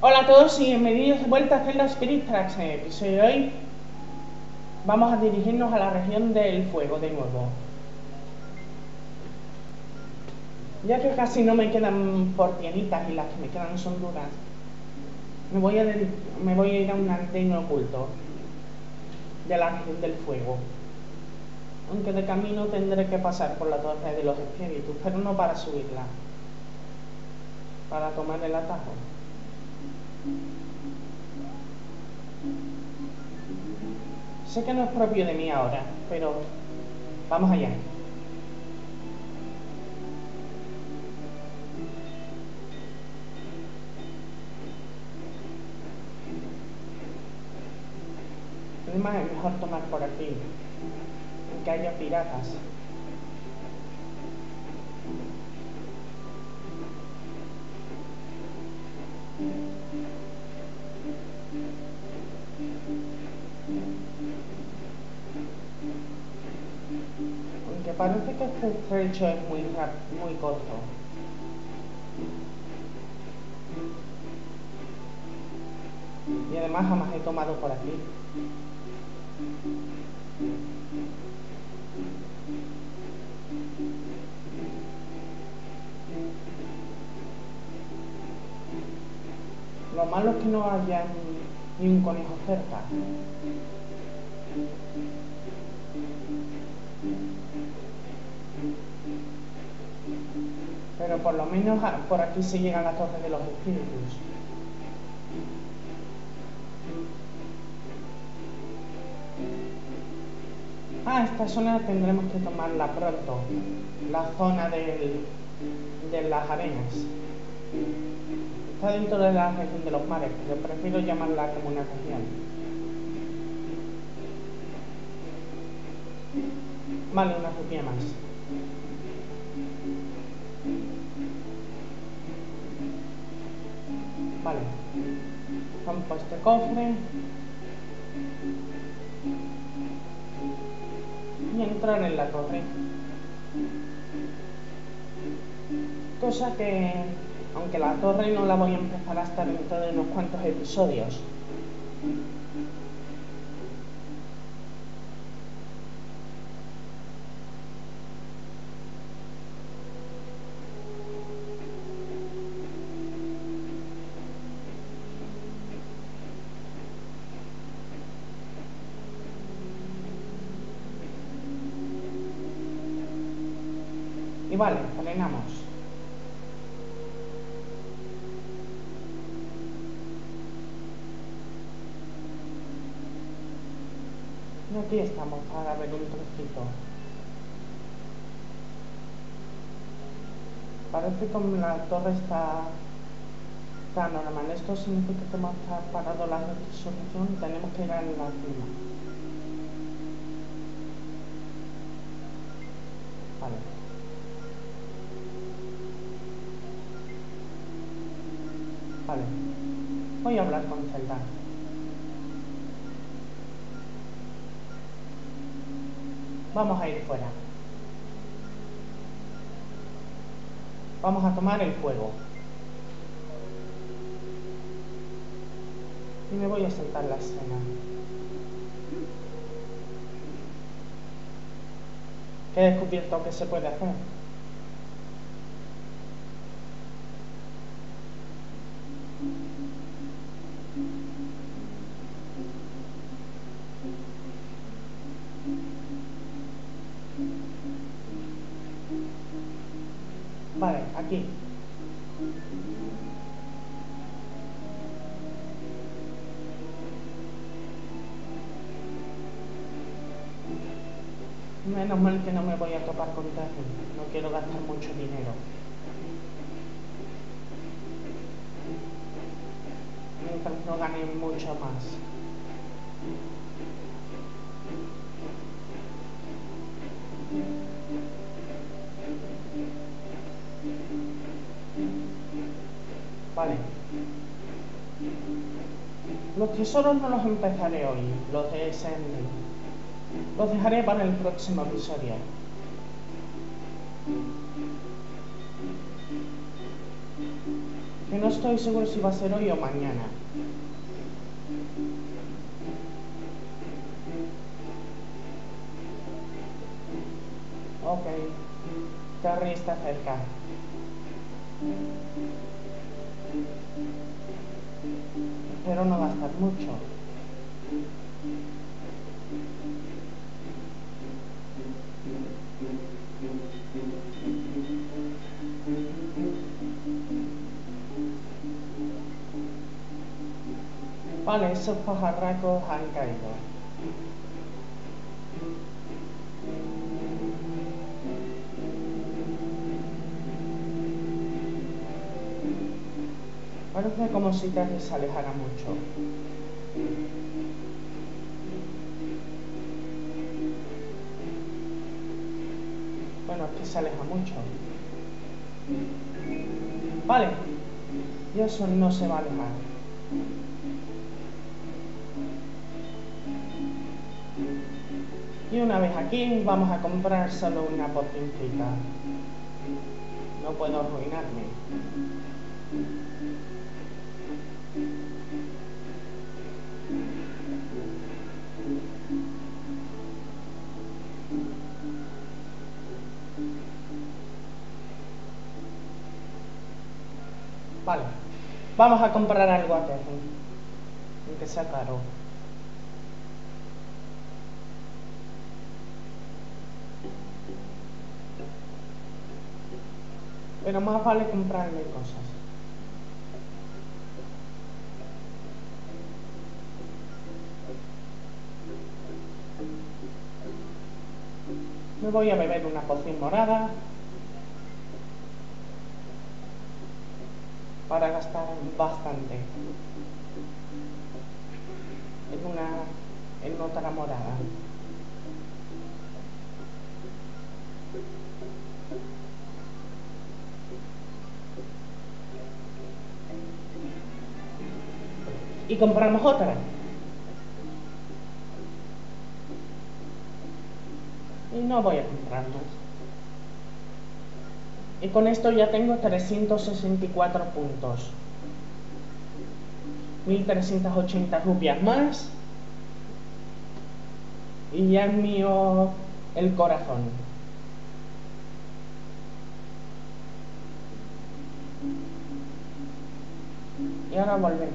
Hola a todos y bienvenidos de vuelta a Zelda Spirit Tracks. En el episodio de hoy vamos a dirigirnos a la región del fuego de nuevo. Ya que casi no me quedan portianitas y las que me quedan son duras, me voy a, ir a un anteno oculto de la región del fuego. Aunque de camino tendré que pasar por la torre de los espíritus, pero no para subirla, para tomar el atajo. Sé que no es propio de mí ahora, pero vamos allá. Además es mejor tomar por aquí, aunque haya piratas. Parece que este trecho es muy, muy corto. Y además jamás he tomado por aquí. Lo malo es que no haya ni un conejo cerca. Pero por lo menos por aquí se llega a la torre de los espíritus. Ah, esta zona tendremos que tomarla pronto. La zona de las arenas. Está dentro de la región de los mares, pero prefiero llamarla como una región. Vale, una rupia más. Vale. Rompo este cofre. Y entrar en la torre. Cosa que aunque la torre no la voy a empezar hasta dentro de unos cuantos episodios. Vale, frenamos. Y aquí estamos para ver un trocito. Parece como la torre está tan normal. Esto significa que hemos parado la resolución y tenemos que ir a la cima. Vale. Voy a hablar con Zelda. Vamos a ir fuera. Vamos a tomar el fuego. Y me voy a saltar la escena. ¿Qué he descubierto que se puede hacer? Menos mal que no me voy a topar con Terry. No quiero gastar mucho dinero. Mientras no gane mucho más. Vale. Los tesoros no los empezaré hoy, los de SND. Los dejaré para el próximo episodio. Que no estoy seguro si va a ser hoy o mañana. Ok. Terry está cerca. Espero no gastar mucho. Vale, esos pajarracos han caído. Parece como si Terry se alejara mucho. Bueno, es que se aleja mucho. Vale. Y eso no se va a alejar. Y una vez aquí vamos a comprar solo una pocioncita. No puedo arruinarme. Vale. Vamos a comprar algo a Terry. Aunque sea caro. Pero más vale comprarle cosas. Me voy a beber una poción morada. Para gastar bastante. En una, en otra morada. Compramos otra. Y no voy a comprar más. Y con esto ya tengo 364 puntos. 1380 rupias más. Y ya es mío el corazón. Y ahora volver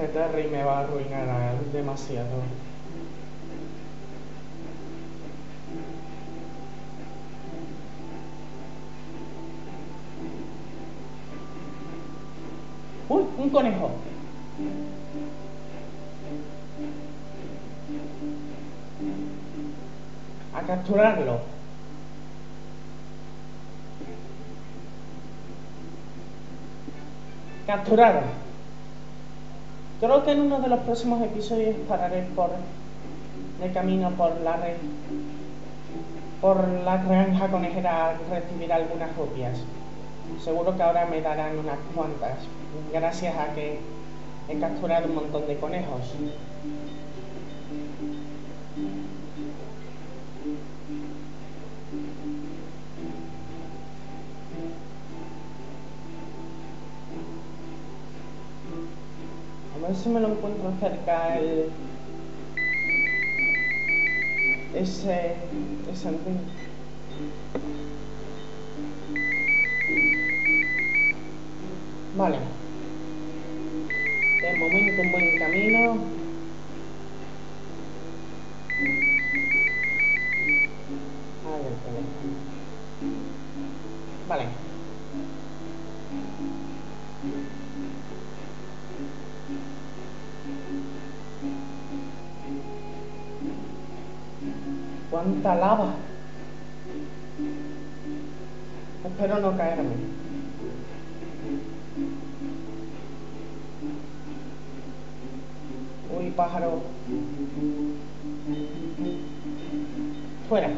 Este Terry me va a arruinar demasiado. ¡Uy! Un conejo. A capturarlo. Capturado. Creo que en uno de los próximos episodios pararé por de camino por la red, por la granja conejera a recibir algunas copias. Seguro que ahora me darán unas cuantas, gracias a que he capturado un montón de conejos. A ver si me lo encuentro cerca el... Ese... Ese antiguo. Vale. De momento un buen camino. Teléfono. Vale. ¡Cuánta lava! Espero no caerme. Uy, pájaro. Fuera.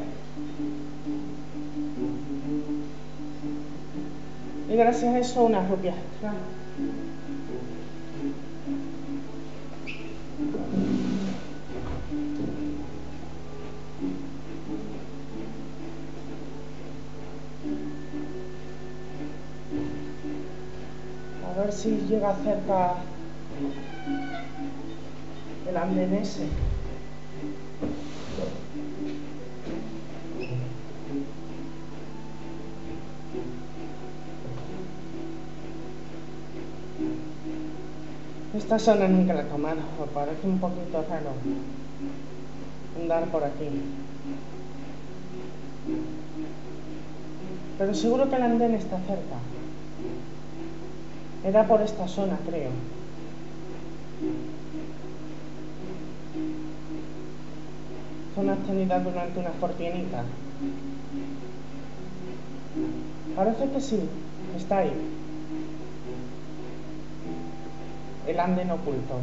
Y gracias a eso unas rupias ver si llega cerca el andén ese. Esta zona nunca la he tomado, me parece un poquito raro andar por aquí. Pero seguro que el andén está cerca. Era por esta zona, creo. Zona tenida durante una fortienita. Parece que sí, está ahí. El anden oculto.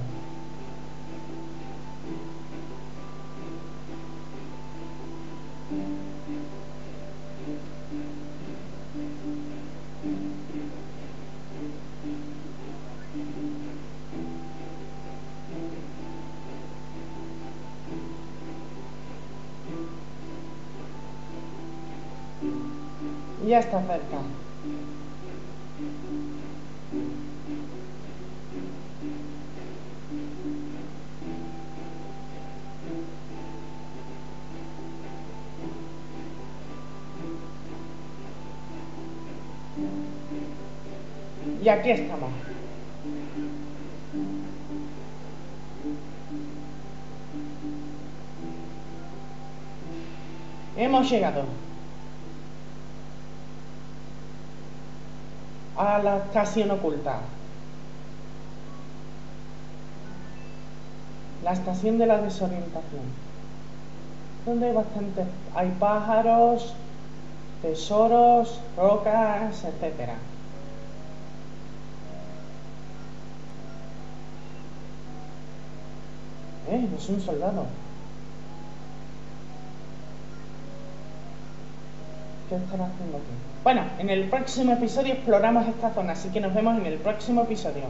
Ya está cerca. Y aquí estamos. Hemos llegado. A la estación oculta. La estación de la desorientación. Donde hay bastante, hay pájaros, tesoros, rocas, etcétera. Eh, es un soldado. ¿Qué estará haciendo aquí? Bueno, en el próximo episodio exploramos esta zona, así que nos vemos en el próximo episodio.